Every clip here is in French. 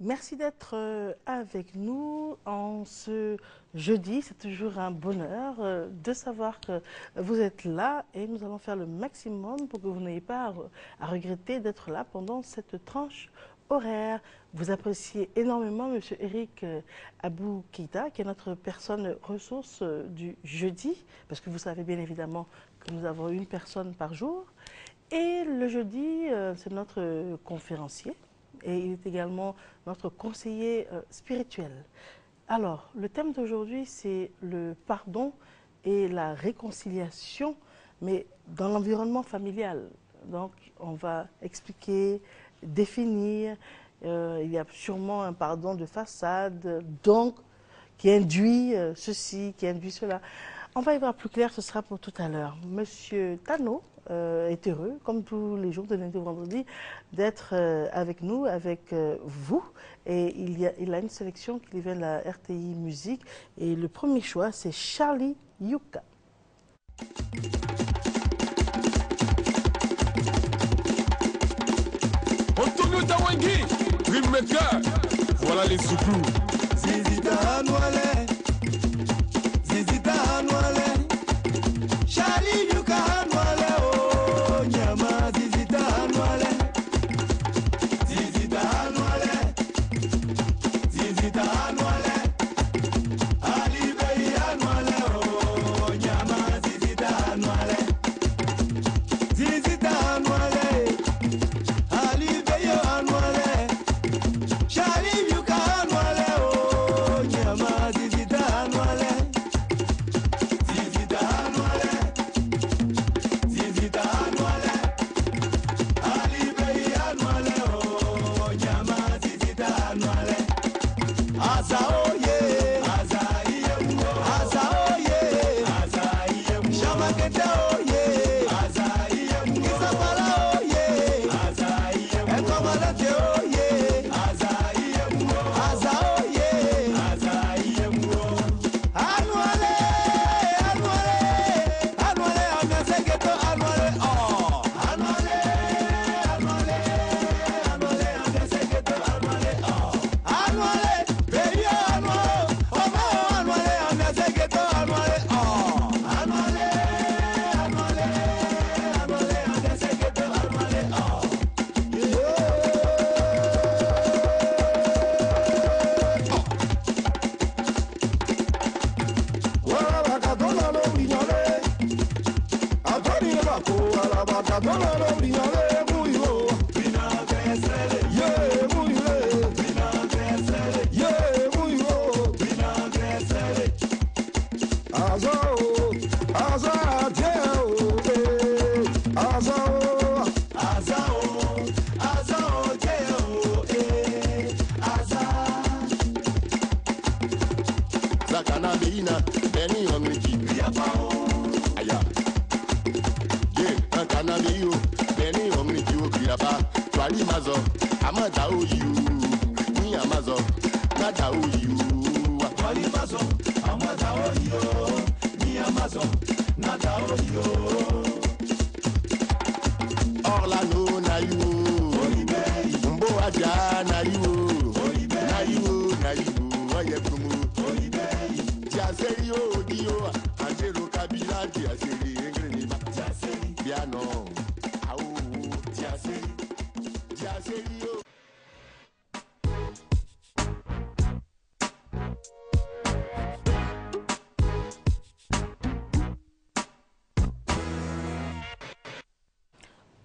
Merci d'être euh, avec nous en ce jeudi. C'est toujours un bonheur euh, de savoir que vous êtes là et nous allons faire le maximum pour que vous n'ayez pas à regretter d'être là pendant cette tranche horaire. Vous appréciez énormément M. Eric euh, Abou Keita, qui est notre personne ressource du jeudi, parce que vous savez bien évidemment que nous avons une personne par jour. Et le jeudi, c'est notre conférencier et il est également notre conseiller euh, spirituel. Alors, le thème d'aujourd'hui, c'est le pardon et la réconciliation, mais dans l'environnement familial. Donc, on va expliquer, définir. Euh, il y a sûrement un pardon de façade, donc, qui induit euh, ceci, qui induit cela. On va y voir plus clair, ce sera pour tout à l'heure. Monsieur Tano euh, est heureux, comme tous les jours de lundi au vendredi, d'être euh, avec nous, avec euh, vous. Et il, y a, il a une sélection qui vient de la RTI Musique. Et le premier choix, c'est Charlie Yuka. Tawangi, voilà les souplous.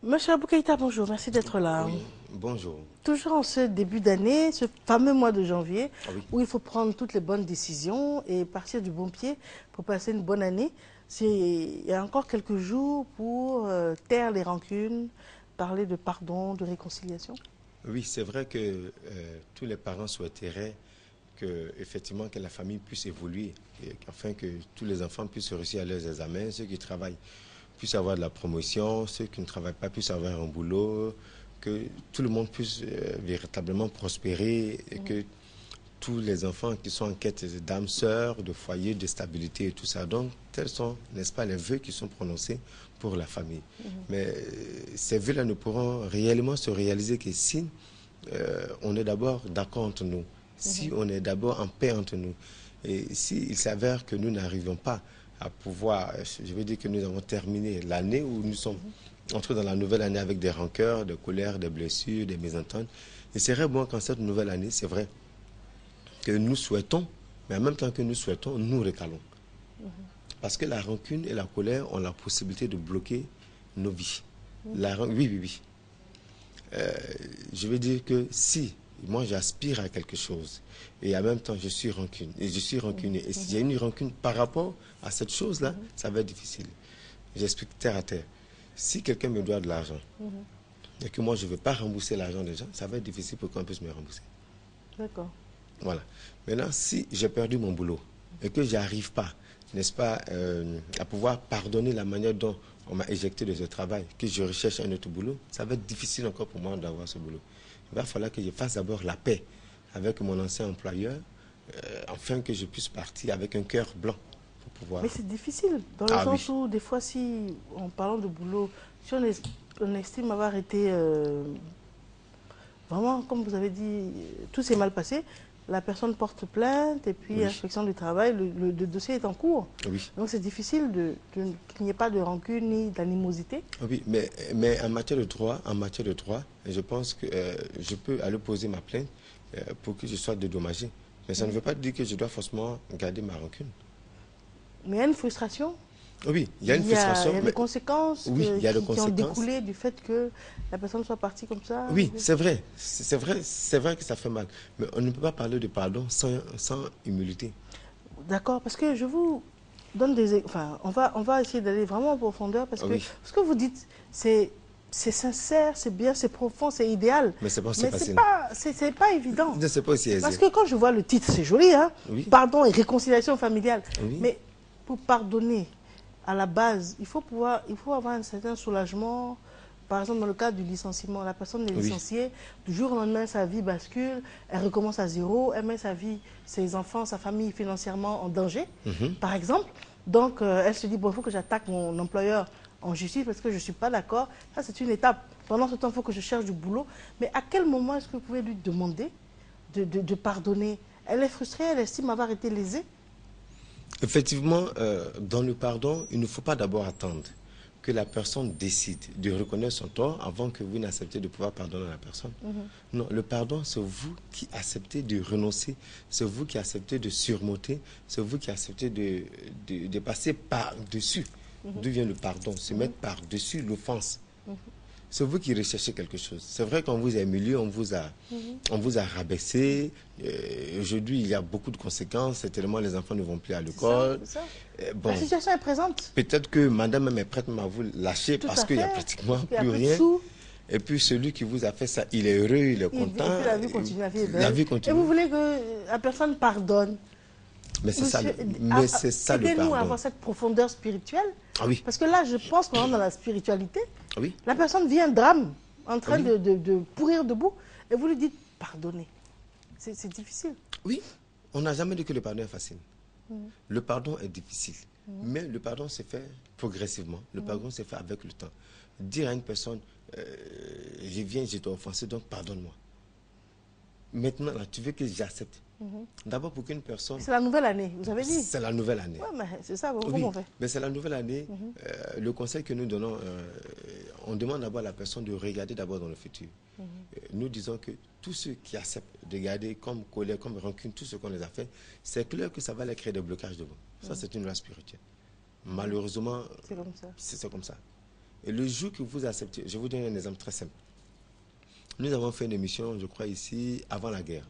Monsieur Abou Keita, bonjour, merci d'être là. Bonjour. Toujours en ce début d'année, ce fameux mois de janvier, Ah oui. où il faut prendre toutes les bonnes décisions et partir du bon pied pour passer une bonne année. Il y a encore quelques jours pour euh, taire les rancunes, parler de pardon, de réconciliation. Oui, c'est vrai que euh, tous les parents souhaiteraient que, effectivement, que la famille puisse évoluer, et afin que tous les enfants puissent réussir à leurs examens, ceux qui travaillent puissent avoir de la promotion, ceux qui ne travaillent pas puissent avoir un boulot, que tout le monde puisse euh, véritablement prospérer et que tous les enfants qui sont en quête d'âme sœur, de foyer, de stabilité et tout ça. Donc, tels sont, n'est-ce pas, les vœux qui sont prononcés pour la famille. Mais euh, ces vœux-là ne pourront réellement se réaliser que si euh, on est d'abord d'accord entre nous, si on est d'abord en paix entre nous, et s'il s'avère que nous n'arrivons pas à pouvoir, je veux dire que nous avons terminé l'année où nous sommes entrés dans la nouvelle année avec des rancœurs, des colères, des blessures, des mésententes, il serait bon qu'en cette nouvelle année, c'est vrai, que nous souhaitons, mais en même temps que nous souhaitons, nous recalons. Parce que la rancune et la colère ont la possibilité de bloquer nos vies. La oui, oui, oui. Euh, je veux dire que si moi j'aspire à quelque chose et en même temps je suis rancune et je suis rancunier et y a une rancune par rapport à cette chose-là, ça va être difficile. J'explique terre à terre. Si quelqu'un me doit de l'argent et que moi je ne veux pas rembourser l'argent des gens, ça va être difficile pour qu'on puisse me rembourser. D'accord. Voilà. Maintenant, si j'ai perdu mon boulot et que j'arrive pas, n'est-ce pas, euh, à pouvoir pardonner la manière dont on m'a éjecté de ce travail, que je recherche un autre boulot, ça va être difficile encore pour moi d'avoir ce boulot. Il va falloir que je fasse d'abord la paix avec mon ancien employeur, euh, afin que je puisse partir avec un cœur blanc pour pouvoir. Mais c'est difficile, dans le Ah sens oui. où, des fois, si, en parlant de boulot, si on, est- on estime avoir été euh, vraiment, comme vous avez dit, tout s'est mal passé, la personne porte plainte et puis Oui. inspection du travail, le, le- le dossier est en cours. Oui. Donc c'est difficile de, de- qu'il n'y ait pas de rancune ni d'animosité. Oui, mais, mais en matière de droit, en matière de droit, je pense que euh, je peux aller poser ma plainte euh, pour que je sois dédommagé. Mais ça ne veut pas dire que je dois forcément garder ma rancune. Mais il y a une frustration. Oui, il y a une frustration. il y a des conséquences, Oui, que- il y a des qui, qui ont découlé du fait que la personne soit partie comme ça. Oui, c'est vrai. C'est vrai, c'est vrai que ça fait mal. Mais on ne peut pas parler de pardon sans, sans humilité. D'accord, parce que je vous donne des... Enfin, on va, on va essayer d'aller vraiment en profondeur parce que Oui. ce que vous dites, c'est c'est sincère, c'est bien, c'est profond, c'est idéal. Mais c'est pas pas, pas évident. Ne c'est pas aisé. Parce que quand je vois le titre, c'est joli, hein Oui. Pardon et réconciliation familiale. Oui. Mais pour pardonner, à la base, il faut pouvoir, il faut avoir un certain soulagement. Par exemple, dans le cas du licenciement, la personne est Oui. licenciée, du jour au lendemain, sa vie bascule, elle recommence à zéro, elle met sa vie, ses enfants, sa famille financièrement en danger, Mhm. par exemple. Donc, euh, elle se dit, bon, il faut que j'attaque mon employeur en justice parce que je ne suis pas d'accord. Ça, c'est une étape. Pendant ce temps, il faut que je cherche du boulot. Mais à quel moment est-ce que vous pouvez lui demander de, de- de pardonner? Elle est frustrée, elle estime avoir été lésée. Effectivement, euh, dans le pardon, il ne faut pas d'abord attendre que la personne décide de reconnaître son tort avant que vous n'acceptez de pouvoir pardonner à la personne. Non, le pardon, c'est vous qui acceptez de renoncer, c'est vous qui acceptez de surmonter, c'est vous qui acceptez de, de, de passer par-dessus. D'où vient le pardon? Se mettre par-dessus l'offense. C'est vous qui recherchez quelque chose. C'est vrai qu'on vous a humilié, on vous a, on vous a rabaissé. Euh, Aujourd'hui, il y a beaucoup de conséquences. C'est tellement les enfants ne vont plus à l'école. Euh, Bon, La situation est présente. peut-être que madame même est prête à vous lâcher Tout parce qu'il n'y a pratiquement plus rien. sous. Et puis celui qui vous a fait ça, il est heureux, il est Et, content. et puis la vie continue, la vie est La vie Et continue. vous voulez que la personne pardonne? Mais c'est ça, mais ah, c'est ça le Aidez-nous à pardon. avoir cette profondeur spirituelle. Ah oui, Parce que là, je pense qu'on est dans la spiritualité. ah oui. La personne vit un drame en train Oui. de, de- de pourrir debout et vous lui dites pardonnez. C'est difficile. Oui, on n'a jamais dit que le pardon est facile. Le pardon est difficile. Mais le pardon se fait progressivement. Le pardon se fait avec le temps. Dire à une personne, euh, je viens, je t'ai offensé, donc pardonne-moi. Maintenant, là, tu veux que j'accepte. D'abord, pour qu'une personne... C'est la nouvelle année, vous avez dit. C'est la nouvelle année. Ouais, mais c'est ça, Oui, comment on fait mais c'est la nouvelle année. Euh, le conseil que nous donnons, euh, on demande d'abord à la personne de regarder d'abord dans le futur. Euh, nous disons que tous ceux qui acceptent de garder comme colère, comme rancune, tout ce qu'on les a fait, c'est clair que ça va les créer des blocages devant. Ça, c'est une loi spirituelle. Malheureusement, C'est comme ça. c'est comme ça. Et le jour que vous acceptez, je vous donne un exemple très simple. Nous avons fait une émission, je crois, ici, avant la guerre.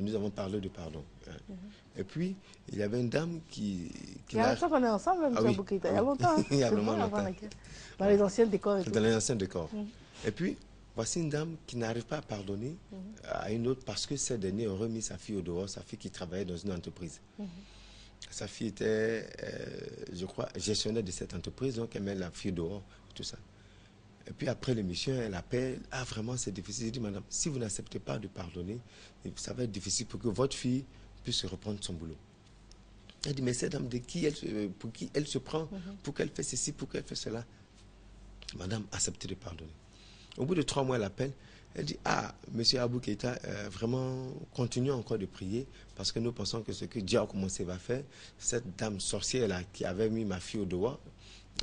Nous avons parlé de pardon. hein. Et puis, il y avait une dame qui... qui Il y a longtemps qu'on est ensemble. Ah oui. Il y a Ah longtemps. hein. Il y a vraiment longtemps. Dans les anciens décors et tout. dans les anciens décors. Et puis, voici une dame qui n'arrive pas à pardonner à une autre parce que ces derniers ont remis sa fille au dehors, sa fille qui travaillait dans une entreprise. Sa fille était, euh, je crois, gestionnaire de cette entreprise, donc elle met la fille dehors, tout ça. Et puis après l'émission, elle appelle, ah vraiment c'est difficile. Je dis, madame, si vous n'acceptez pas de pardonner, ça va être difficile pour que votre fille puisse reprendre son boulot. Elle dit, mais cette dame, de qui elle, pour qui elle se prend, pour qu'elle fait ceci, pour qu'elle fait cela Madame, acceptez de pardonner. Au bout de trois mois, elle appelle. Elle dit, ah, monsieur Abou Keita, euh, vraiment, continuons encore de prier parce que nous pensons que ce que Dieu a commencé va faire, cette dame sorcière-là qui avait mis ma fille au doigt,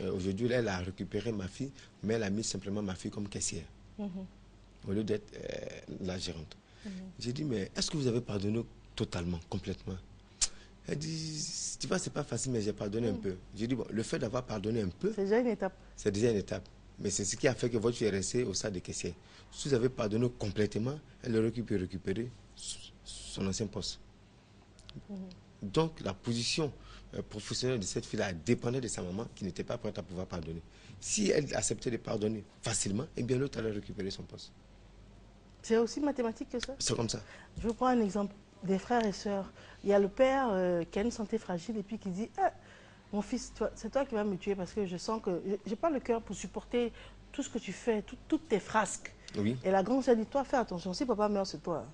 euh, aujourd'hui, elle a récupéré ma fille, mais elle a mis simplement ma fille comme caissière au lieu d'être euh, la gérante. J'ai dit, mais est-ce que vous avez pardonné totalement, complètement? Elle dit, tu vois, c'est pas facile, mais j'ai pardonné un peu. J'ai dit, bon, le fait d'avoir pardonné un peu, C'est déjà une étape. c'est déjà une étape. Mais c'est ce qui a fait que votre fille est restée au stade de caissière. Si vous avez pardonné complètement, elle aurait pu récupérer son ancien poste. Donc, la position euh, professionnelle de cette fille-là dépendait de sa maman qui n'était pas prête à pouvoir pardonner. Si elle acceptait de pardonner facilement, eh bien l'autre allait récupérer son poste. C'est aussi mathématique que ça. C'est comme ça. Je vous prends un exemple des frères et sœurs. Il y a le père euh, qui a une santé fragile et puis qui dit Ah, Mon fils, c'est toi qui vas me tuer parce que je sens que je n'ai pas le cœur pour supporter tout ce que tu fais, tout- toutes tes frasques. Oui, Et la grande sœur dit Toi, fais attention, si papa meurt, c'est toi.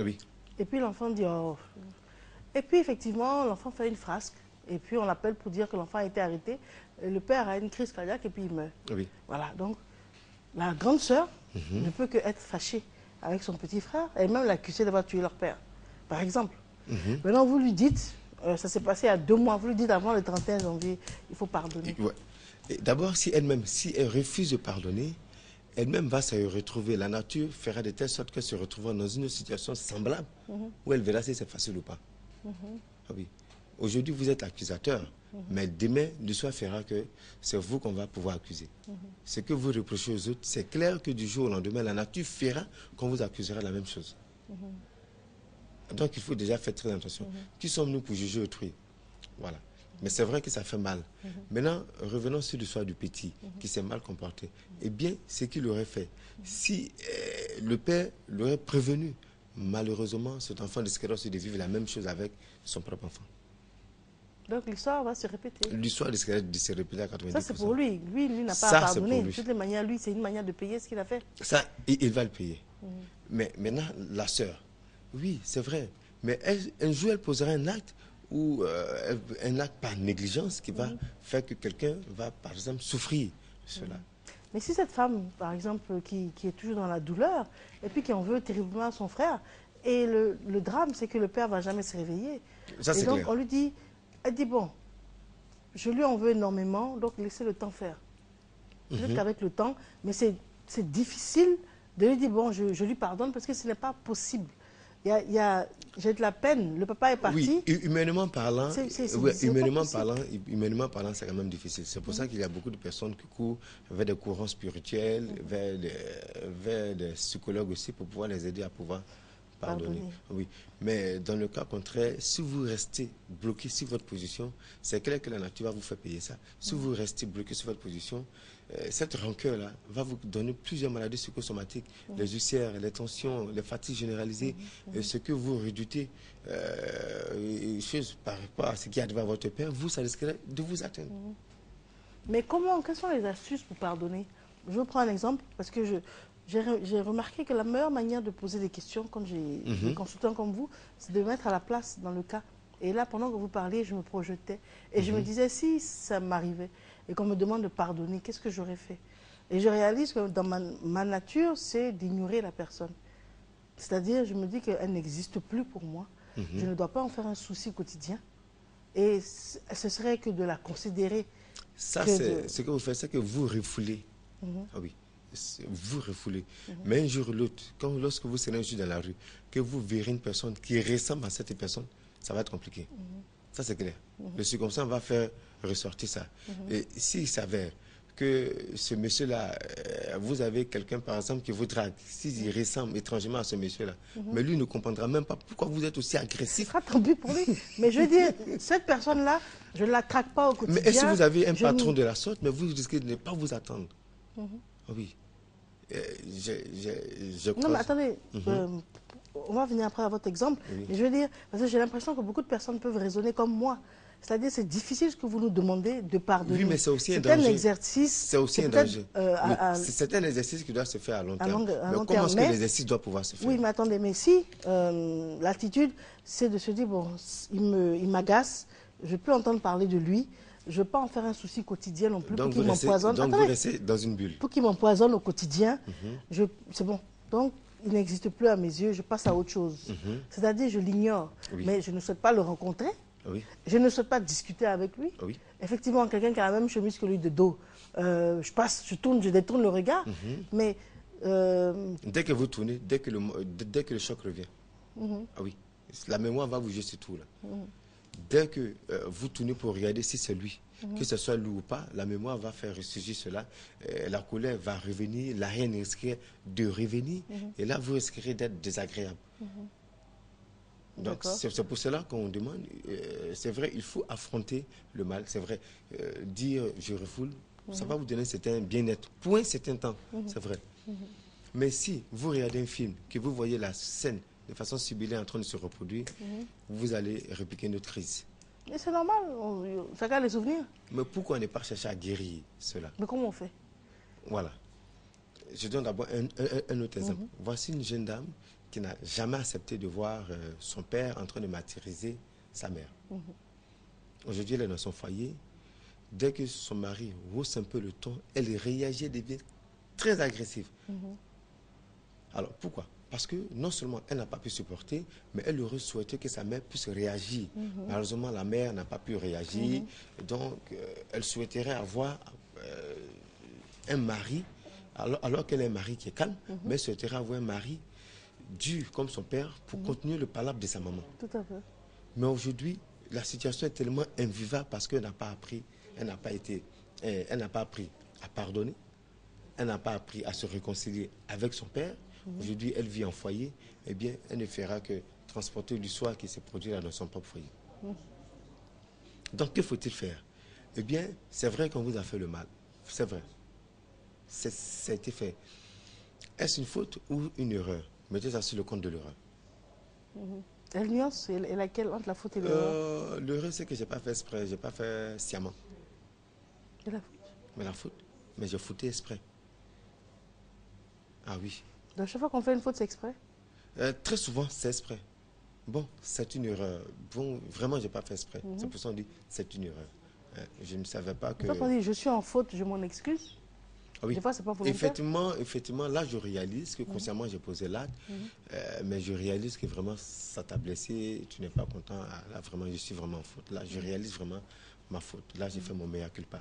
oui. Et puis l'enfant dit Oh. Et puis effectivement, l'enfant fait une frasque. Et puis on l'appelle pour dire que l'enfant a été arrêté. Le père a une crise cardiaque et puis il meurt. Oui. Voilà, donc la grande sœur ne peut que être fâchée avec son petit frère et même l'accuser d'avoir tué leur père, par exemple. Maintenant, vous lui dites, euh, ça s'est passé il y a deux mois, vous lui dites avant le 31 janvier, il faut pardonner. Ouais. D'abord, si elle-même, si elle refuse de pardonner, elle-même va se retrouver. La nature fera de telle sorte qu'elle se retrouvera dans une situation semblable où elle verra si c'est facile ou pas. Ah oui. Aujourd'hui, vous êtes accusateur, mais demain, l'histoire fera que c'est vous qu'on va pouvoir accuser. Ce que vous reprochez aux autres, c'est clair que du jour au lendemain, la nature fera qu'on vous accusera de la même chose. Donc, il faut déjà faire très attention. Qui sommes-nous pour juger autrui? Voilà. Mais c'est vrai que ça fait mal. Maintenant, revenons sur l'histoire du petit qui s'est mal comporté. Eh bien, ce qu'il aurait fait, si euh, le père l'aurait prévenu, malheureusement, cet enfant risquerait aussi de vivre la même chose avec son propre enfant. Donc l'histoire va se répéter. L'histoire risquerait de se répéter à 90%. Ça, c'est pour lui. Lui, lui n'a pas Ça, à pardonner. De lui. toutes les manières, lui, c'est une manière de payer ce qu'il a fait. Ça, il, il va le payer. Mais maintenant, la sœur, oui, c'est vrai. Mais elle- un jour, elle posera un acte ou euh, un acte par négligence qui va faire que quelqu'un va, par exemple, souffrir de cela. Mais si cette femme, par exemple, qui, qui est toujours dans la douleur, et puis qui en veut terriblement à son frère, et le, le drame, c'est que le père va jamais se réveiller. Ça, et donc, clair. on lui dit, elle dit, bon, je lui en veux énormément, donc laissez le temps faire. Mhm. Peut-être qu'avec le temps, mais c'est difficile de lui dire, bon, je, je lui pardonne, parce que ce n'est pas possible. Il y a, il y a- J'ai de la peine, le papa est parti. Oui, hu- humainement parlant, c'est humainement parlant, humainement parlant, c'est quand même difficile. C'est pour ça qu'il y a beaucoup de personnes qui courent vers des courants spirituels, vers, des, vers des psychologues aussi pour pouvoir les aider à pouvoir pardonner. Pardonner. Oui, mais dans le cas contraire, si vous restez bloqué sur votre position, c'est clair que la nature va vous faire payer ça. Si vous restez bloqué sur votre position, euh, cette rancœur-là va vous donner plusieurs maladies psychosomatiques, les ulcères, les tensions, les fatigues généralisées, et ce que vous redoutez, euh, chose par rapport à ce qui arrive à votre père, vous, ça risquerait de vous atteindre. Mais comment, quelles sont les astuces pour pardonner? Je prends un exemple parce que je- j'ai re- j'ai remarqué que la meilleure manière de poser des questions quand j'ai des consultants comme vous, c'est de mettre à la place dans le cas. Et là, pendant que vous parliez, je me projetais. Et je me disais, si ça m'arrivait et qu'on me demande de pardonner, qu'est-ce que j'aurais fait? Et je réalise que dans ma, ma nature, c'est d'ignorer la personne. C'est-à-dire, je me dis qu'elle n'existe plus pour moi. Je ne dois pas en faire un souci quotidien. Et ce serait que de la considérer Ça, c'est de- ce que vous faites, c'est que vous refoulez. Ah oui, vous refoulez. Mais un jour ou l'autre, quand lorsque vous serez un jour dans la rue, que vous verrez une personne qui ressemble à cette personne, ça va être compliqué. Ça, c'est clair. Le circonstance va faire ressortir ça. Et s'il s'avère que ce monsieur-là, euh, vous avez quelqu'un, par exemple, qui vous drague, s'il ressemble étrangement à ce monsieur-là, mais lui ne comprendra même pas pourquoi vous êtes aussi Ce agressif. sera tant pis pour lui. Mais je veux dire, cette personne-là, je ne la traque pas au Mais quotidien. est-ce que vous avez un patron de la sorte, mais vous risquez de ne pas vous attendre? Mhm. Oui. Euh, je, je, je Non, crois- mais attendez, euh, on va venir après à votre exemple. Mhm. Oui. Mais je veux dire, parce que j'ai l'impression que beaucoup de personnes peuvent raisonner comme moi. C'est-à-dire, c'est difficile ce que vous nous demandez de pardonner. Oui, mais c'est aussi un un danger. exercice. C'est aussi un danger. euh, c'est- C'est un exercice qui doit se faire à long à terme. long- à mais comment est-ce que l'exercice doit pouvoir se faire? Oui, mais attendez, mais si euh, l'attitude, c'est de se dire, bon, il me- il m'agace, je peux entendre parler de lui, je ne veux pas en faire un souci quotidien non plus Donc, pour qu'il m'empoisonne. donc vous restez dans une bulle. pour qu'il m'empoisonne au quotidien, Mhm. c'est bon, Donc, il n'existe plus à mes yeux, je passe à autre chose. C'est-à-dire, je l'ignore. Oui. Mais je ne souhaite pas le rencontrer. Oui, Je ne souhaite pas discuter avec lui. oui. Effectivement, quelqu'un qui a la même chemise que lui de dos, euh, je passe, je tourne, je détourne le regard. Mais euh, Dès que vous tournez, dès que le, dès que le choc revient. Mhm. Ah oui, la mémoire va vous jouer ce tour là. Dès que euh, vous tournez pour regarder si c'est lui, Mhm. que ce soit lui ou pas, la mémoire va faire ressurgir cela. Euh, la colère va revenir, la haine risquerait de revenir, Mhm. et là vous risquerez d'être désagréable. Donc D'accord. c'est pour cela qu'on demande, euh, c'est vrai, il faut affronter le mal, c'est vrai, dire je refoule, ça Mhm. va vous donner un certain bien-être pour un certain temps, c'est vrai. Mais si vous regardez un film, que vous voyez la scène de façon similaire en train de se reproduire, Mhm. vous allez répliquer une autre crise. mais c'est normal, on, chacun a les souvenirs. Mais pourquoi ne pas chercher à guérir cela? Mais comment on fait? Voilà. Je donne d'abord un, un- un autre exemple. Voici une jeune dame qui n'a jamais accepté de voir euh, son père en train de martyriser sa mère. Aujourd'hui, elle est dans son foyer. Dès que son mari hausse un peu le ton, elle réagit, devient très agressive. Alors pourquoi? Parce que non seulement elle n'a pas pu supporter, mais elle aurait souhaité que sa mère puisse réagir. Malheureusement, la mère n'a pas pu réagir. Donc, euh, elle souhaiterait avoir euh, un mari, alors, alors qu'elle a un mari qui est calme, mais elle souhaiterait avoir un mari dur comme son père pour continuer le palabre de sa maman. Tout à fait. Mais aujourd'hui, la situation est tellement invivable parce qu'elle n'a pas appris, elle n'a pas été, euh, elle n'a pas appris à pardonner, elle n'a pas appris à se réconcilier avec son père. Aujourd'hui, elle vit en foyer, eh bien, elle ne fera que transporter du soir qui s'est produit là dans son propre foyer. Donc, que faut-il faire? Eh bien, c'est vrai qu'on vous a fait le mal. C'est vrai. Ça a été fait. Est-ce une faute ou une erreur? Mettez ça sur le compte de l'erreur. La nuance est est laquelle entre la faute et l'erreur? Euh, L'erreur, c'est que je n'ai pas fait exprès, je n'ai pas fait sciemment. Et la faute? Mais la faute, mais j'ai fouté exprès. Ah oui. Donc, chaque fois qu'on fait une faute, c'est exprès? Euh, très souvent, c'est exprès. Bon, c'est une erreur. Bon, vraiment, je n'ai pas fait exprès. C'est pour ça qu'on dit c'est une erreur. Hein, je ne savais pas que. Toi, on dit je suis en faute, je m'en excuse. Ah oui. Des fois, pas. Effectivement, effectivement, là, je réalise que consciemment, j'ai posé l'acte, euh, mais je réalise que vraiment, ça t'a blessé, tu n'es pas content. Ah, Là, vraiment, je suis vraiment en faute. Là, je réalise vraiment ma faute. Là, j'ai fait mon meilleur culpa.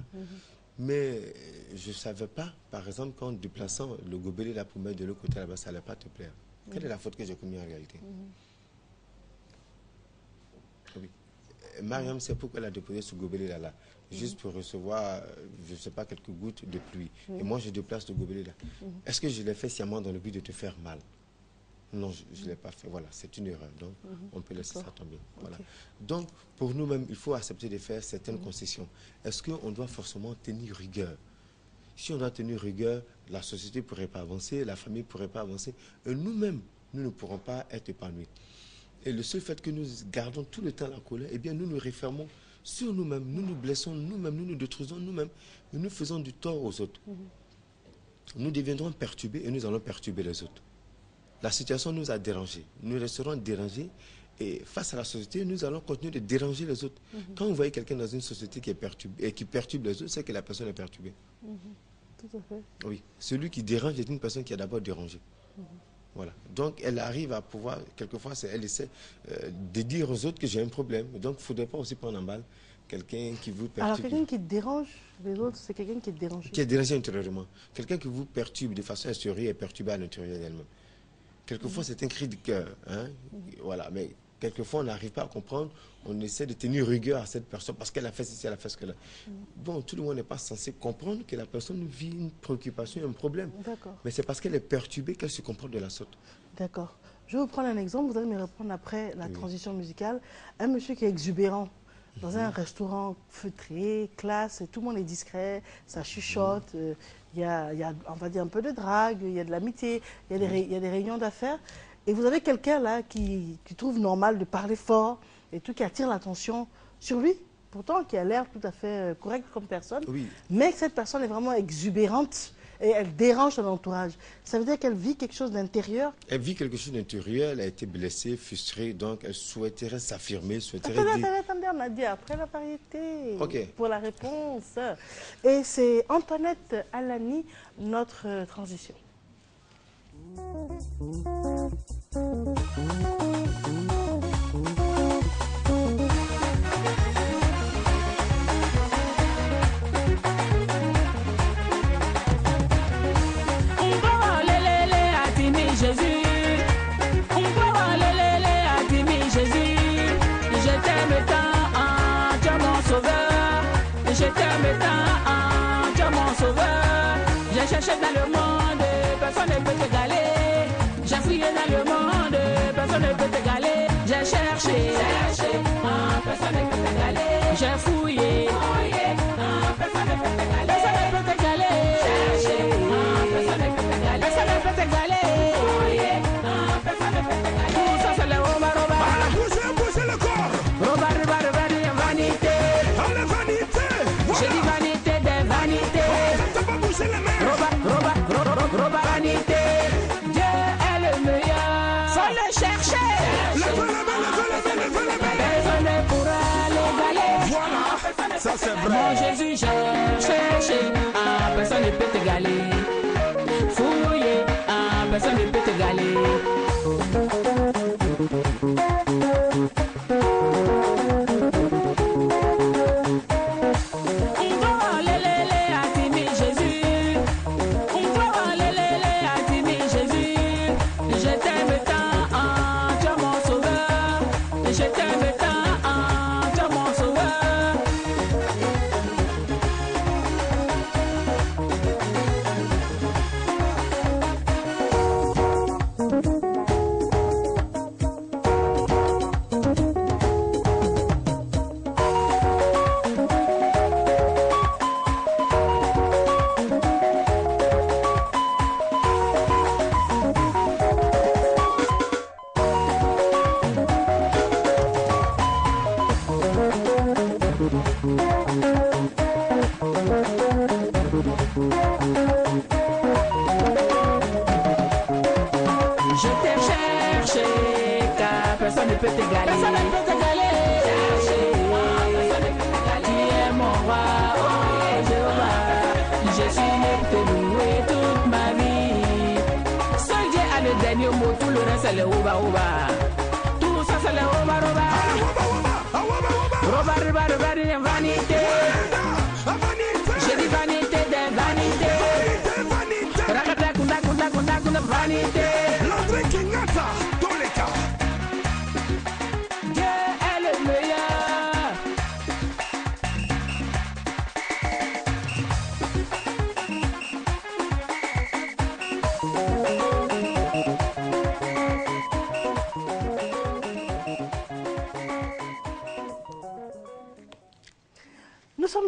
Mais je ne savais pas, par exemple, qu'en déplaçant le gobelet là pour mettre de l'autre côté là-bas, ça n'allait pas te plaire. Quelle est la faute que j'ai commise en réalité? Oui. Euh, Mariam, c'est pourquoi elle a déposé ce gobelet là, là? Juste pour recevoir, je ne sais pas, quelques gouttes de pluie. Et moi, je déplace le gobelet là. Est-ce que je l'ai fait sciemment dans le but de te faire mal? Non, je ne l'ai pas fait. Voilà, c'est une erreur. Donc, on peut laisser ça tomber. Voilà. Donc, pour nous-mêmes, il faut accepter de faire certaines concessions. Est-ce qu'on doit forcément tenir rigueur? Si on doit tenir rigueur, la société ne pourrait pas avancer, la famille ne pourrait pas avancer, et nous-mêmes, nous ne pourrons pas être épanouis. Et le seul fait que nous gardons tout le temps la colère, eh bien, nous nous refermons sur nous-mêmes, nous nous blessons nous-mêmes, nous nous détruisons nous-mêmes, nous faisons du tort aux autres. Nous deviendrons perturbés et nous allons perturber les autres. La situation nous a dérangés. Nous resterons dérangés et face à la société, nous allons continuer de déranger les autres. Quand vous voyez quelqu'un dans une société qui est perturbé et qui perturbe les autres, c'est que la personne est perturbée. Tout à fait. Oui, celui qui dérange est une personne qui a d'abord dérangé. Voilà. Donc, elle arrive à pouvoir, quelquefois, elle essaie euh, de dire aux autres que j'ai un problème. Donc, il ne faudrait pas aussi prendre en balle quelqu'un qui vous Alors, perturbe. quelqu'un qui dérange les autres, c'est quelqu'un qui est dérangé. qui est dérangé intérieurement. Quelqu'un qui vous perturbe de façon extérieure est perturbé à l'intérieur d'elle-même. Quelquefois, c'est un cri de cœur. Hein? Voilà. Mais quelquefois, on n'arrive pas à comprendre. On essaie de tenir rigueur à cette personne parce qu'elle a fait ceci, elle a fait ce a. Bon, tout le monde n'est pas censé comprendre que la personne vit une préoccupation, un problème. D'accord. Mais c'est parce qu'elle est perturbée qu'elle se comporte de la sorte. D'accord. Je vais vous prendre un exemple, vous allez me répondre après la Oui. transition musicale. Un monsieur qui est exubérant dans Mhm. un restaurant feutré, classe, tout le monde est discret, ça chuchote, Mhm. euh, il y, a, il y a, on va dire, un peu de drague, il y a de l'amitié, il y a des ré- il y a des réunions d'affaires. Et vous avez quelqu'un là qui, qui trouve normal de parler fort et tout, qui attire l'attention sur lui, pourtant qui a l'air tout à fait euh, correct comme personne. Oui. Mais cette personne est vraiment exubérante et elle dérange son entourage. Ça veut dire qu'elle vit quelque chose d'intérieur? Elle vit quelque chose d'intérieur, elle a été blessée, frustrée, donc elle souhaiterait s'affirmer, souhaiterait Attendez, dire. attendez, attendez, on a dit après la variété Ok. pour la réponse. Et c'est Antoinette Alani, notre euh, transition. Jésus,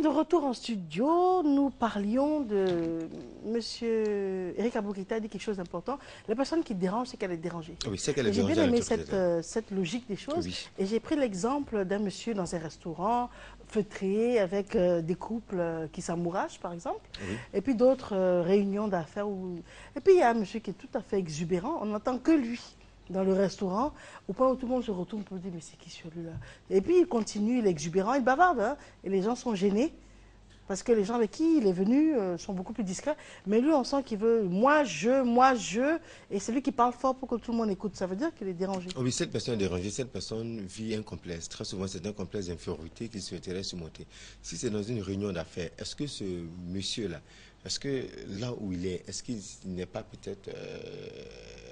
sommes de retour en studio. Nous parlions de Monsieur Eric Aboukita a dit quelque chose d'important. La personne qui dérange, c'est qu'elle est dérangée. Oui, c'est qu'elle est Et J'ai bien dérangée aimé cette, euh, cette logique des choses. Oui. Et j'ai pris l'exemple d'un monsieur dans un restaurant feutré avec euh, des couples euh, qui s'amourachent, par exemple. Oui. Et puis d'autres euh, réunions d'affaires. Où... Et puis il y a un monsieur qui est tout à fait exubérant. On n'entend que lui dans le restaurant, au point où tout le monde se retourne pour dire mais c'est qui celui-là? Et puis il continue, il est exubérant, il bavarde. hein. et les gens sont gênés. Parce que les gens avec qui il est venu euh, sont beaucoup plus discrets. Mais lui, on sent qu'il veut moi, je, moi, je. Et c'est lui qui parle fort pour que tout le monde écoute. Ça veut dire qu'il est dérangé. Oh Oui, cette personne est dérangée, cette personne vit un complexe. Très souvent, c'est un complexe d'infériorité qu'il souhaiterait surmonter. Si c'est dans une réunion d'affaires, est-ce que ce monsieur-là, est-ce que là où il est, est-ce qu'il n'est pas peut-être euh,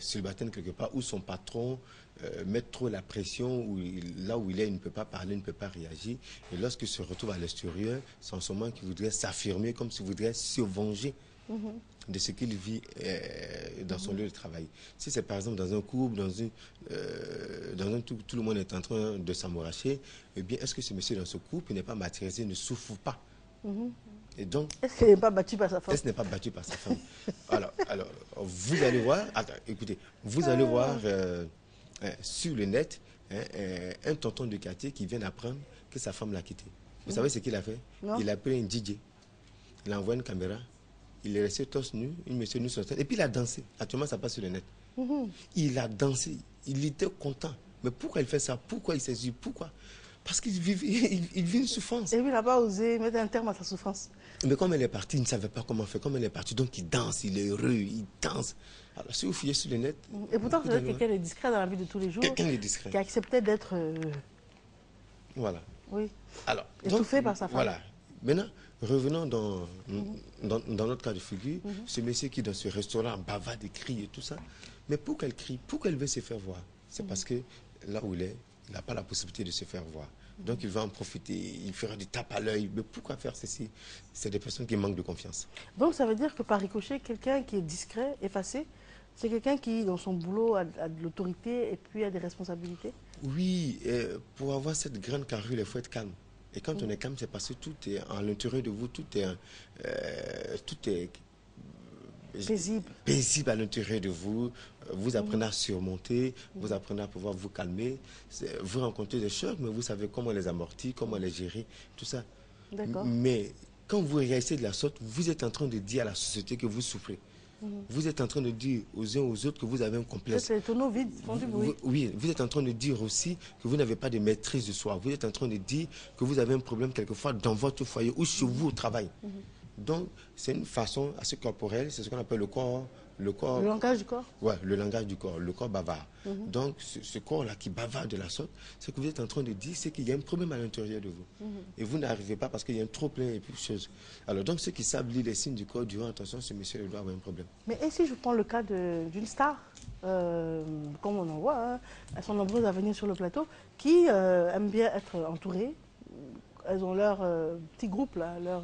célibataire quelque part, où son patron euh, met trop la pression, où il- là où il est, il ne peut pas parler, il ne peut pas réagir. Et lorsqu'il se retrouve à l'extérieur, c'est en ce moment qu'il voudrait s'affirmer, comme s'il voudrait se venger de ce qu'il vit euh, dans son lieu de travail. Si c'est par exemple dans un couple, dans, une, euh, dans un tout, tout le monde est en train de s'amouracher, eh bien, est-ce que ce monsieur dans ce couple n'est pas matérialisé, ne souffre pas? Et donc, Est-ce qu'il n'est pas battu par sa femme est-ce n'est pas battu par sa femme? Alors, alors, vous allez voir, attends, écoutez, vous allez voir euh, euh, sur le net hein, euh, un tonton de quartier qui vient d'apprendre que sa femme l'a quitté. Vous savez ce qu'il a fait? Non. Il a pris un DJ, il a envoyé une caméra, il est resté torse nu, une monsieur nu sur scène, et puis il a dansé. Actuellement, ça passe sur le net. Il a dansé, il était content. Mais pourquoi il fait ça? Pourquoi il s'exile Pourquoi? Parce qu'il vit, il, il vit une souffrance. Et lui, il n'a pas osé mettre un terme à sa souffrance. Mais comme elle est partie, il ne savait pas comment faire. Comme elle est partie, donc il danse, il est heureux, il danse. Alors si vous fouillez sur le net, Et pourtant, c'est quelqu'un de discret dans la vie de tous les jours, quelqu'un est discret. qui acceptait d'être, euh, Voilà. oui, Alors, Étouffé par sa femme. Voilà. Maintenant, revenons dans, dans, dans notre cas de figure. Ce monsieur qui, dans ce restaurant, bavarde et crie et tout ça. Mais pour qu'elle crie, pour qu'elle veut se faire voir, c'est parce que là où il est, il n'a pas la possibilité de se faire voir. Donc il va en profiter, il fera du tape à l'œil. Mais pourquoi faire ceci? C'est des personnes qui manquent de confiance. Donc ça veut dire que par ricochet, quelqu'un qui est discret, effacé, c'est quelqu'un qui, dans son boulot, a, a de l'autorité et puis a des responsabilités? Oui, euh, pour avoir cette grande carrure, il faut être calme. Et quand on est calme, c'est parce que tout est à l'intérieur de vous, tout est, euh, tout est Paisible. paisible à l'intérieur de vous. Euh, Vous apprenez à surmonter, vous apprenez à pouvoir vous calmer. Vous rencontrez des chocs, mais vous savez comment les amortir, comment les gérer, tout ça. D'accord. Mais quand vous réagissez de la sorte, vous êtes en train de dire à la société que vous souffrez. Vous êtes en train de dire aux uns aux autres que vous avez un complexe. C'est tonneaux vides, font du bruit. Vous- oui, vous êtes en train de dire aussi que vous n'avez pas de maîtrise de soi. Vous êtes en train de dire que vous avez un problème quelquefois dans votre foyer ou chez vous au travail. Donc, c'est une façon assez corporelle, c'est ce qu'on appelle le corps, le corps, Le langage du corps. ouais, le langage du corps, le corps bavard. Mhm. Donc, ce, ce corps-là qui bavarde de la sorte, ce que vous êtes en train de dire, c'est qu'il y a un problème à l'intérieur de vous. Mhm. Et vous n'arrivez pas parce qu'il y a un trop plein et puis choses. Alors, donc, ceux qui savent lire les signes du corps diront attention, ce monsieur doit avoir un problème. Mais et si je prends le cas de- d'une star, euh, comme on en voit, hein, elles sont nombreuses à venir sur le plateau, qui euh, aiment bien être entourées. Elles ont leur euh, petit groupe, là, leur.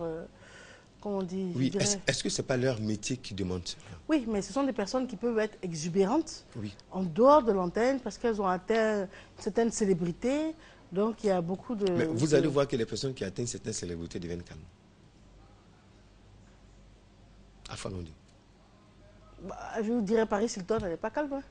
On dit Oui, est-ce que ce n'est pas leur métier qui demande cela Oui, mais ce sont des personnes qui peuvent être exubérantes Oui. en dehors de l'antenne parce qu'elles ont atteint une certaine célébrité. Donc il y a beaucoup de. Mais vous de- allez voir que les personnes qui atteignent certaines célébrités deviennent calmes. À Falondi. Bah, je vous dirais Paris Hilton, elle n'est pas calme. hein.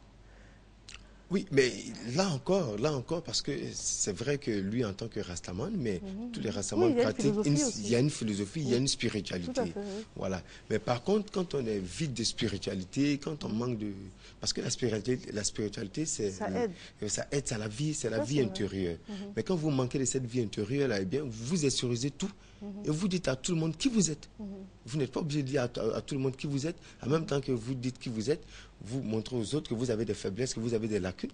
Oui, mais là encore, là encore, parce que c'est vrai que lui, en tant que Rastaman, mais tous les Rastaman Mhm. Oui, y a une pratiquent, il y a une philosophie, il y a une spiritualité. Fait, oui. Voilà. Mais par contre, quand on est vide de spiritualité, quand on manque de... Parce que la spiritualité, la spiritualité c'est... Ça aide. Euh, Ça aide, c'est la vie, c'est la vie vrai. Mhm. intérieure. Mais quand vous manquez de cette vie intérieure, là, eh bien, vous extériorisez tout. Et vous dites à tout le monde qui vous êtes. Mhm. Vous n'êtes pas obligé de dire à, tout le monde qui vous êtes. En même temps que vous dites qui vous êtes, vous montrez aux autres que vous avez des faiblesses, que vous avez des lacunes.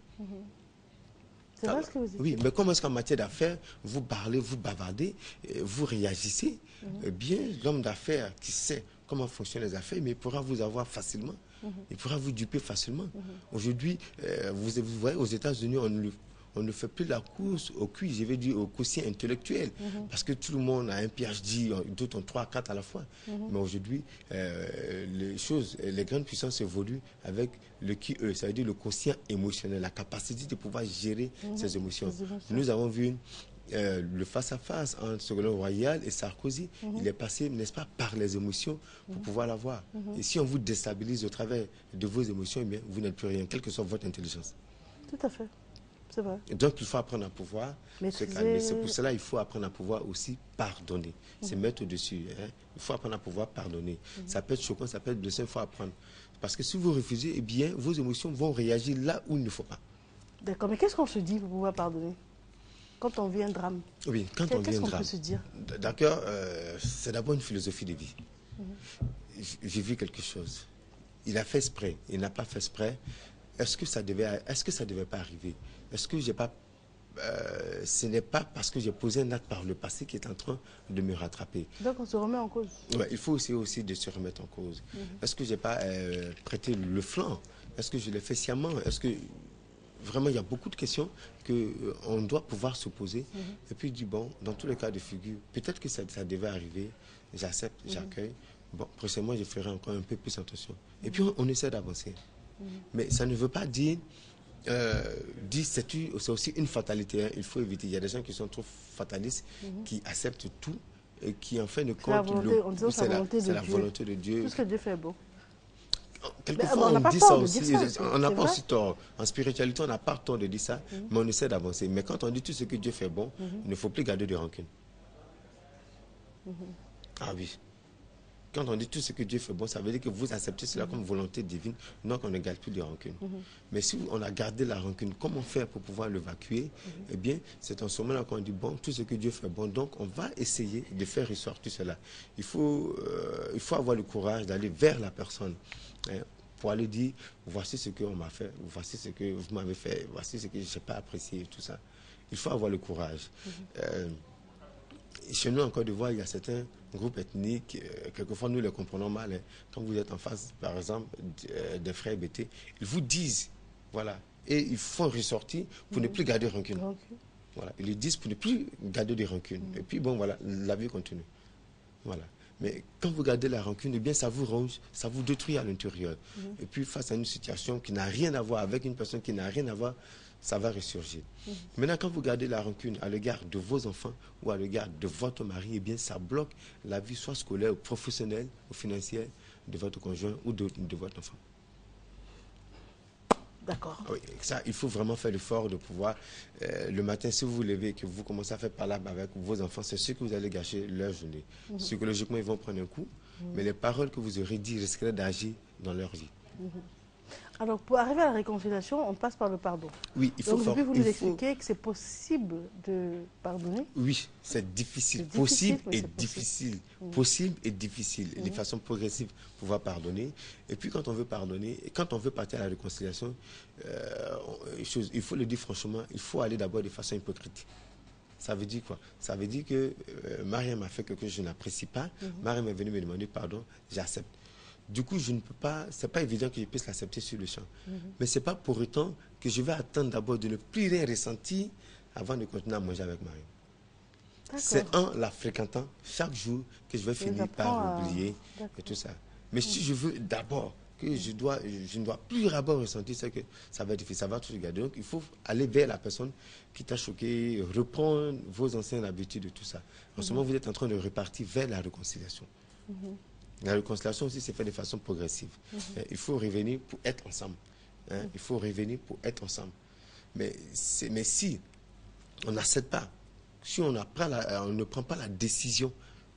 C'est vrai ce que vous dites. Oui, mais comment est-ce qu'en matière d'affaires, vous parlez, vous bavardez, vous réagissez? Mhm. Eh bien, l'homme d'affaires qui sait comment fonctionnent les affaires, mais il pourra vous avoir facilement. Mhm. Il pourra vous duper facilement. Aujourd'hui, euh, vous, vous voyez, aux États-Unis, on ne, on ne fait plus la course au QI, je vais dire au quotient intellectuel, Mhm. parce que tout le monde a un PhD, d'autres ont trois, quatre à la fois. Mhm. Mais aujourd'hui, euh, les choses, les grandes puissances évoluent avec le QE, ça veut dire le quotient émotionnel, la capacité de pouvoir gérer ses émotions. Mhm. émotions. Nous avons vu euh, le face-à-face entre Ségolène Royal et Sarkozy. Il est passé, n'est-ce pas, par les émotions pour pouvoir l'avoir. Et si on vous déstabilise au travers de vos émotions, eh bien, vous n'êtes plus rien, quelle que soit votre intelligence. Tout à fait. C'est vrai. Donc, il faut apprendre à pouvoir se Maîtriser- calmer. C'est pour cela qu'il faut apprendre à pouvoir aussi pardonner. C'est Mhm. mettre au-dessus. hein. Il faut apprendre à pouvoir pardonner. Ça peut être choquant, ça peut être blessant, il faut apprendre. Parce que si vous refusez, eh bien, vos émotions vont réagir là où il ne faut pas. D'accord. Mais qu'est-ce qu'on se dit pour pouvoir pardonner? Quand on vit un drame Oui, quand on Qu'est-ce vient qu'on drame. peut se dire? D'accord, euh, c'est d'abord une philosophie de vie. Mhm. J'ai vu quelque chose. Il a fait exprès, il n'a pas fait exprès. Est-ce que ça devait, est-ce que ça devait pas arriver? Est-ce que j'ai pas, euh, ce n'est pas parce que j'ai posé un acte par le passé qui est en train de me rattraper. Donc on se remet en cause. Ouais, il faut essayer aussi de se remettre en cause. Est-ce que j'ai pas euh, prêté le flanc? Est-ce que je l'ai fait sciemment? Est-ce que vraiment il y a beaucoup de questions que euh, on doit pouvoir se poser. Et puis du bon dans tous les cas de figure peut-être que ça, ça devait arriver. J'accepte j'accueille. Bon prochainement je ferai encore un peu plus attention. Et puis on, on essaie d'avancer. Mais ça ne veut pas dire euh, dire c'est aussi une fatalité hein. il faut éviter il y a des gens qui sont trop fatalistes qui acceptent tout et qui en fin de la compte dit c'est la volonté de la Dieu. volonté de Dieu Tout ce que Dieu fait est beau. Quelquefois, euh, on on, dit ça aussi. ça, on n'a pas aussi tort. En spiritualité, on n'a pas tort de dire ça, mais on essaie d'avancer. Mais quand on dit tout ce que Dieu fait bon, il ne faut plus garder de rancune. Ah oui. Quand on dit tout ce que Dieu fait bon, ça veut dire que vous acceptez cela comme volonté divine, donc on ne garde plus de rancune. Mais si on a gardé la rancune, comment faire pour pouvoir l'évacuer Eh bien, c'est en ce moment-là qu'on dit bon, tout ce que Dieu fait bon, donc on va essayer de faire ressortir cela. Il faut, euh, il faut avoir le courage d'aller vers la personne. hein, pour aller dire, voici ce qu'on m'a fait, voici ce que vous m'avez fait, voici ce que je n'ai pas apprécié, tout ça. Il faut avoir le courage. Euh, chez nous, en Côte d'Ivoire, il y a certains groupes ethniques, euh, quelquefois nous les comprenons mal. hein. Quand vous êtes en face, par exemple, euh, des frères BT, ils vous disent, voilà, et ils font ressortir pour ne plus garder rancune. Donc, Voilà, ils le disent pour ne plus garder des rancunes. Et puis bon, voilà, la vie continue. Voilà. Mais quand vous gardez la rancune, eh bien, ça vous ronge, ça vous détruit à l'intérieur. Et puis, face à une situation qui n'a rien à voir avec une personne qui n'a rien à voir, ça va ressurgir. Maintenant, quand vous gardez la rancune à l'égard de vos enfants ou à l'égard de votre mari, eh bien, ça bloque la vie soit scolaire ou professionnelle ou financière de votre conjoint ou de, de votre enfant. D'accord. Oui, ça, il faut vraiment faire l'effort de pouvoir, euh, le matin, si vous vous levez et que vous commencez à faire parler avec vos enfants, c'est sûr que vous allez gâcher leur journée. Psychologiquement, ils vont prendre un coup, mais les paroles que vous aurez dites risqueraient d'agir dans leur vie. Alors, pour arriver à la réconciliation, on passe par le pardon. Oui, il faut Donc, faire- vous nous faut- expliquez que c'est possible de pardonner. Oui, c'est difficile. Possible et possible. difficile. Possible et difficile. Et de façon progressive, pouvoir pardonner. Et puis, quand on veut pardonner, quand on veut partir à la réconciliation, euh, chose- il faut le dire franchement, il faut aller d'abord de façon hypocrite. Ça veut dire quoi? Ça veut dire que euh, Mariam a fait quelque chose que je n'apprécie pas. Mariam est venue me demander pardon, j'accepte. Du coup, je ne peux pas, c'est pas évident que je puisse l'accepter sur le champ. Mais c'est pas pour autant que je vais attendre d'abord de ne plus rien ressentir avant de continuer à manger avec Mariam. C'est en la fréquentant chaque jour que je vais finir par oublier et tout ça. Mais si je veux d'abord que je dois, je ne dois plus d'abord ressentir, c'est que ça va être difficile, ça va tout regarder. Donc il faut aller vers la personne qui t'a choqué, reprendre vos anciennes habitudes et tout ça. En ce moment, vous êtes en train de repartir vers la réconciliation. La réconciliation aussi, c'est fait de façon progressive. Euh, Il faut revenir pour être ensemble. hein. Il faut revenir pour être ensemble. Mais, si on n'accepte pas, si on, la- on ne prend pas la décision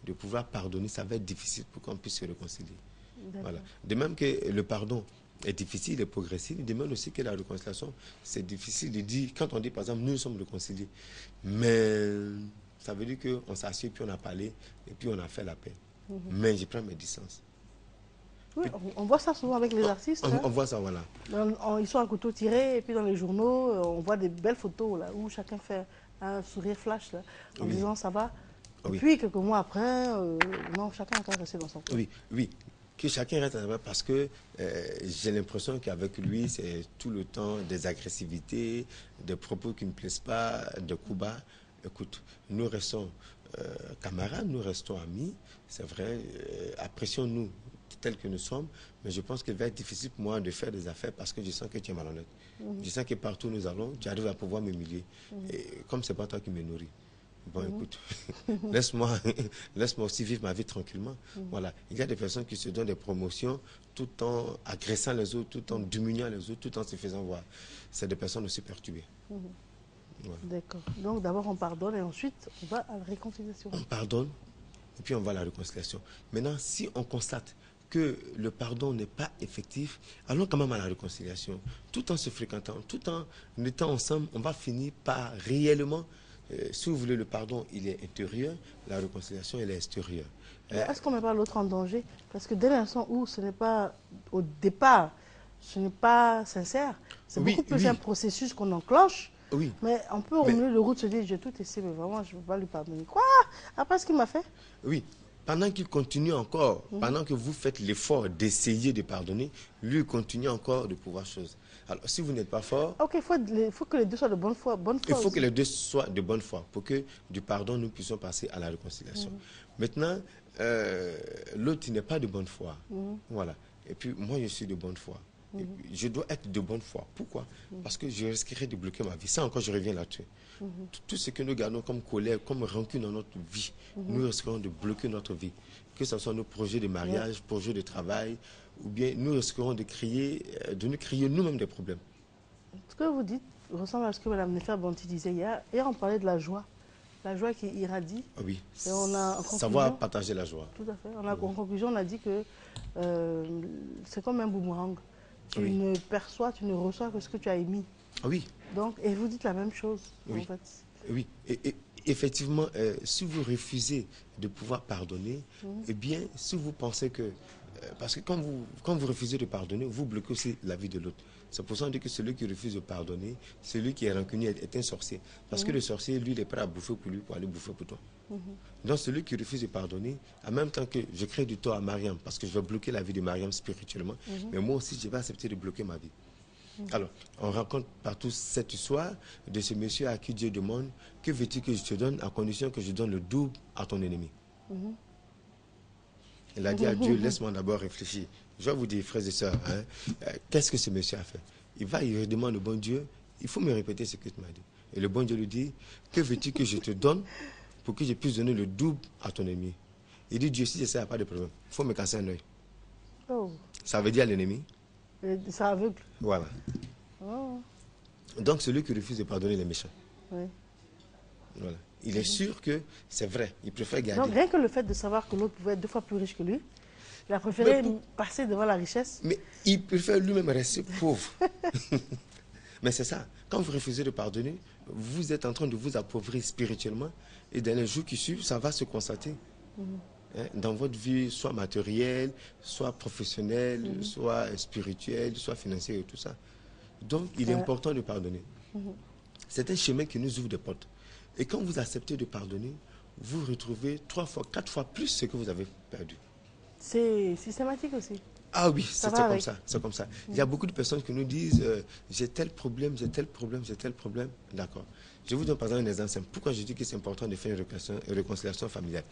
de pouvoir pardonner, ça va être difficile pour qu'on puisse se réconcilier. Voilà. De même que le pardon est difficile et progressif, de même aussi que la réconciliation, c'est difficile de dire, quand on dit par exemple, nous sommes réconciliés, mais ça veut dire qu'on s'assied, puis on a parlé, et puis on a fait la paix. Mais je prends mes distances. Oui, on, on voit ça souvent avec les artistes. On, hein. on voit ça, voilà. En- ils sont à couteau tiré, et puis dans les journaux, euh, on voit des belles photos là, où chacun fait un sourire flash là, en Oui. disant ça va. Et puis quelques mois après, euh, non, chacun est en rester dans son coin. Oui, oui. Que chacun reste à la parce que euh, j'ai l'impression qu'avec lui, c'est tout le temps des agressivités, des propos qui ne me plaisent pas, des coups bas. Écoute, nous restons camarades, nous restons amis, c'est vrai, euh, apprécions-nous tels que nous sommes, mais je pense qu'il va être difficile pour moi de faire des affaires parce que je sens que tu es malhonnête. Je sens que partout où nous allons, tu arrives à pouvoir m'humilier. Et comme c'est pas toi qui me nourris. Bon, écoute, laisse-moi laisse-moi aussi vivre ma vie tranquillement. Voilà. Il y a des personnes qui se donnent des promotions tout en agressant les autres, tout en diminuant les autres, tout en se faisant voir. C'est des personnes aussi perturbées. D'accord. Donc d'abord on pardonne et ensuite on va à la réconciliation. On pardonne et puis on va à la réconciliation. Maintenant, si on constate que le pardon n'est pas effectif, allons quand même à la réconciliation. Tout en se fréquentant, tout en étant ensemble, on va finir par réellement, euh, si vous voulez, le pardon, il est intérieur, la réconciliation, elle est extérieure. Euh, Est-ce qu'on met pas l'autre en danger? Parce que dès l'instant où ce n'est pas au départ, ce n'est pas sincère, c'est Oui, beaucoup plus oui. un processus qu'on enclenche. Oui, Mais on peut au Mais- milieu de route se dire j'ai tout essayé, mais vraiment je ne peux pas lui pardonner. Quoi Après ce qu'il m'a fait Oui, pendant qu'il continue encore, Mhm. pendant que vous faites l'effort d'essayer de pardonner, lui continue encore de pouvoir chose. Alors, si vous n'êtes pas fort, Ok, il faut, faut que les deux soient de bonne foi. Bonne il faut aussi. que les deux soient de bonne foi pour que du pardon, nous puissions passer à la réconciliation. Maintenant, euh, l'autre il n'est pas de bonne foi. Voilà. Et puis, moi, je suis de bonne foi. Puis, je dois être de bonne foi. Pourquoi? Parce que je risquerais de bloquer ma vie. Ça encore, je reviens là-dessus. Tout- Tout ce que nous gardons comme colère, comme rancune dans notre vie, nous risquerons de bloquer notre vie. Que ce soit nos projets de mariage, projets de travail, ou bien nous risquerons de créer, euh, de nous créer nous-mêmes des problèmes. Ce que vous dites ressemble à ce que Mme Nefer Bonti disait hier. Hier, on parlait de la joie. la joie qui irradie. Ah Oui. Et on a, en Savoir partager la joie. Tout à fait. On a, En conclusion, on a dit que euh, c'est comme un boomerang. Tu Oui. ne perçois, tu ne reçois que ce que tu as émis. Oui, Donc, et vous dites la même chose, Oui. en fait. oui. Et, et- effectivement, euh, si vous refusez de pouvoir pardonner, Mhm. eh bien, si vous pensez que... euh, parce que quand vous, quand vous refusez de pardonner, vous bloquez aussi la vie de l'autre. C'est pour ça qu'on dit que celui qui refuse de pardonner, celui qui est rancunier est, est un sorcier. Parce Mhm. que le sorcier, lui, il est prêt à bouffer pour lui, pour aller bouffer pour toi. Donc celui qui refuse de pardonner, en même temps que je crée du tort à Mariam, parce que je vais bloquer la vie de Mariam spirituellement, mais moi aussi, je vais accepter de bloquer ma vie. Alors, on raconte partout cette histoire de ce monsieur à qui Dieu demande Que veux-tu que je te donne à condition que je donne le double à ton ennemi Il a dit à Dieu Laisse-moi d'abord réfléchir. Je vais vous dire, frères et sœurs, hein, euh, qu'est-ce que ce monsieur a fait? Il va, il demande au bon Dieu Il faut me répéter ce que tu m'as dit. Et le bon Dieu lui dit Que veux-tu que je te donne pour que je puisse donner le double à ton ennemi? Il dit Dieu, si ça, il n'y a pas de problème. Il faut me casser un œil. Oh, Ça veut dire à l'ennemi? Et c'est aveugle. Voilà. Oh, Donc celui qui refuse de pardonner les méchants. oui. Voilà. Il est sûr que c'est vrai. Il préfère Donc, garder. rien que le fait de savoir que l'autre pouvait être deux fois plus riche que lui, il a préféré pour- passer devant la richesse. Mais il préfère lui-même rester pauvre. Mais c'est ça. Quand vous refusez de pardonner, vous êtes en train de vous appauvrir spirituellement. Et dans les jours qui suivent, ça va se constater. Hein, Dans votre vie, soit matérielle, soit professionnelle, soit spirituelle, soit financière et tout ça. Donc, il est important de pardonner. C'est un chemin qui nous ouvre des portes. Et quand vous acceptez de pardonner, vous retrouvez trois fois, quatre fois plus ce que vous avez perdu. C'est systématique aussi. Ah oui, c'est comme ça, c'est comme ça. Il y a beaucoup de personnes qui nous disent euh, j'ai tel problème, j'ai tel problème, j'ai tel problème. D'accord. Je vous donne par exemple un exemple simple. Pourquoi je dis que c'est important de faire une réconciliation, une réconciliation familiale?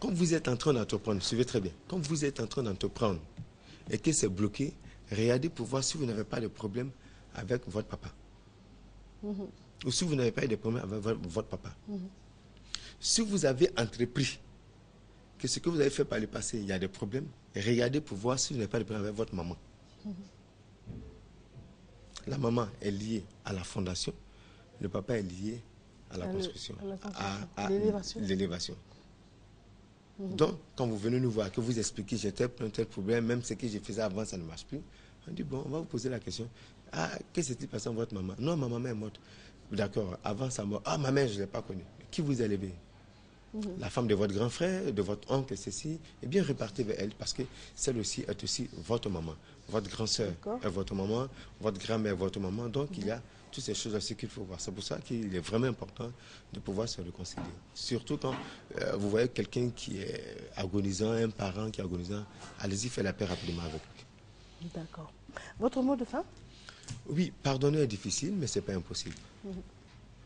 Quand vous êtes en train d'entreprendre, suivez très bien. Quand vous êtes en train d'entreprendre et que c'est bloqué, regardez pour voir si vous n'avez pas de problème avec votre papa. Ou si vous n'avez pas eu de problème avec vo- votre papa. Si vous avez entrepris que ce que vous avez fait par le passé, il y a des problèmes, regardez pour voir si vous n'avez pas de problème avec votre maman. La maman est liée à la fondation, le papa est lié à la À construction, à à- à l'élévation. l'élévation. Donc, quand vous venez nous voir, que vous expliquez, j'ai tel, tel, problème, même ce que je faisais avant, ça ne marche plus, on dit, bon, on va vous poser la question, ah, qu'est-ce qui s'est passé avec votre maman? Non, ma maman est morte. D'accord, avant sa mort, ah, ma mère, je ne l'ai pas connue. Qui vous a élevé la femme de votre grand frère, de votre oncle, ceci, eh bien repartez vers elle parce que celle aussi est aussi votre maman. Votre grand soeur D'accord. est votre maman, votre grand-mère est votre maman. Donc il y a toutes ces choses aussi qu'il faut voir. C'est pour ça qu'il est vraiment important de pouvoir se réconcilier. Surtout quand euh, vous voyez quelqu'un qui est agonisant, un parent qui est agonisant, allez-y, faites la paix rapidement avec lui. D'accord. Votre mot de fin? Oui, pardonner est difficile, mais ce n'est pas impossible.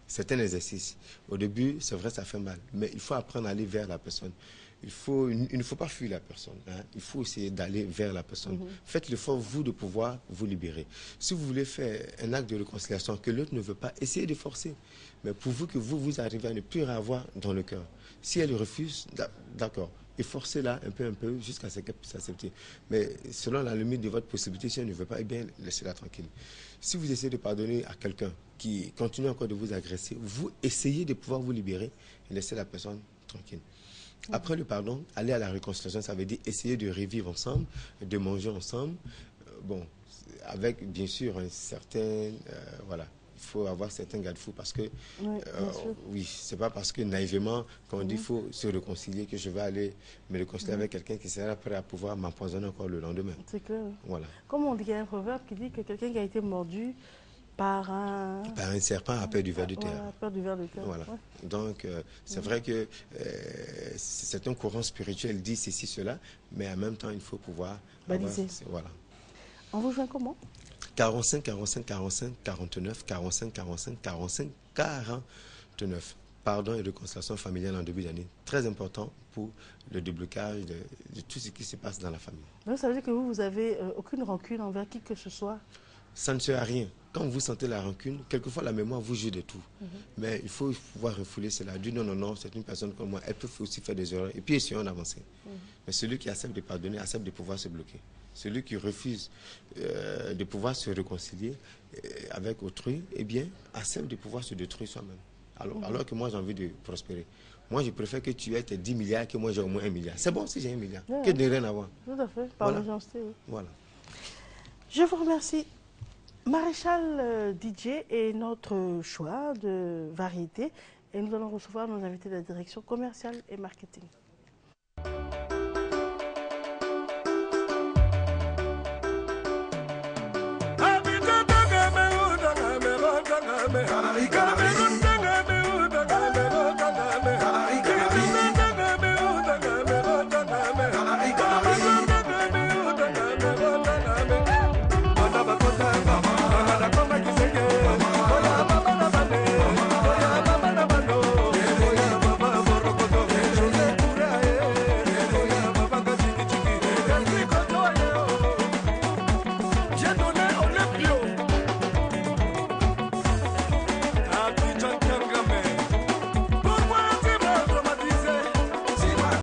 C'est un exercice. Au début, c'est vrai, ça fait mal, mais il faut apprendre à aller vers la personne. Il, faut, il ne faut pas fuir la personne. hein. Il faut essayer d'aller vers la personne. Faites l'effort, vous, de pouvoir vous libérer. Si vous voulez faire un acte de réconciliation que l'autre ne veut pas, essayez de forcer. Mais pour vous que vous, vous arrivez à ne plus rien avoir dans le cœur. Si elle refuse, d'a- d'accord. Et forcez-la un peu, un peu, jusqu'à ce qu'elle puisse accepter. Mais selon la limite de votre possibilité, si elle ne veut pas, eh bien, laissez-la tranquille. Si vous essayez de pardonner à quelqu'un qui continue encore de vous agresser, vous essayez de pouvoir vous libérer et laisser la personne tranquille. Après le pardon, aller à la réconciliation, ça veut dire essayer de revivre ensemble, de manger ensemble. Euh, bon, avec bien sûr un certain, euh, voilà, il faut avoir certains garde-fous parce que, Oui, euh, oui, c'est pas parce que naïvement, quand on dit qu'il faut se réconcilier, que je vais aller me réconcilier avec quelqu'un qui sera prêt à pouvoir m'empoisonner encore le lendemain. C'est clair. Voilà. Comme on dit, il y a un proverbe qui dit que quelqu'un qui a été mordu par un... Par un serpent a peur du ver de terre. Voilà, peur du ver de terre. Voilà. Ouais. Donc, euh, c'est vrai que euh, c'est un courant spirituel dit ceci, cela, mais en même temps, il faut pouvoir. avoir- Baliser. voilà. On vous joint comment? 45, 45, 45, 49, 45, 45, 45, 49. Pardon et réconciliation familiale en début d'année. Très important pour le déblocage de, tout ce qui se passe dans la famille. Donc ça veut dire que vous, vous avez euh, aucune rancune envers qui que ce soit? ça ne sert à rien. Quand vous sentez la rancune, quelquefois la mémoire vous joue de tout. Mhm. Mais il faut pouvoir refouler cela. Dire non, non, non, c'est une personne comme moi, elle peut aussi faire des erreurs. Et puis essayons d'avancer. Mhm. Mais celui qui accepte de pardonner, accepte de pouvoir se bloquer. Celui qui refuse euh, de pouvoir se réconcilier euh, avec autrui, eh bien, accepte de pouvoir se détruire soi-même. Alors, mhm. alors que moi, j'ai envie de prospérer. Moi, je préfère que tu aies tes 10 milliards que moi, j'ai au moins 1 milliard. C'est bon si j'ai 1 milliard. Que de rien avoir. Tout à fait, par voilà. Voilà. Je vous remercie. Maréchal euh, DJ est notre choix de variété et nous allons recevoir nos invités de la direction commerciale et marketing.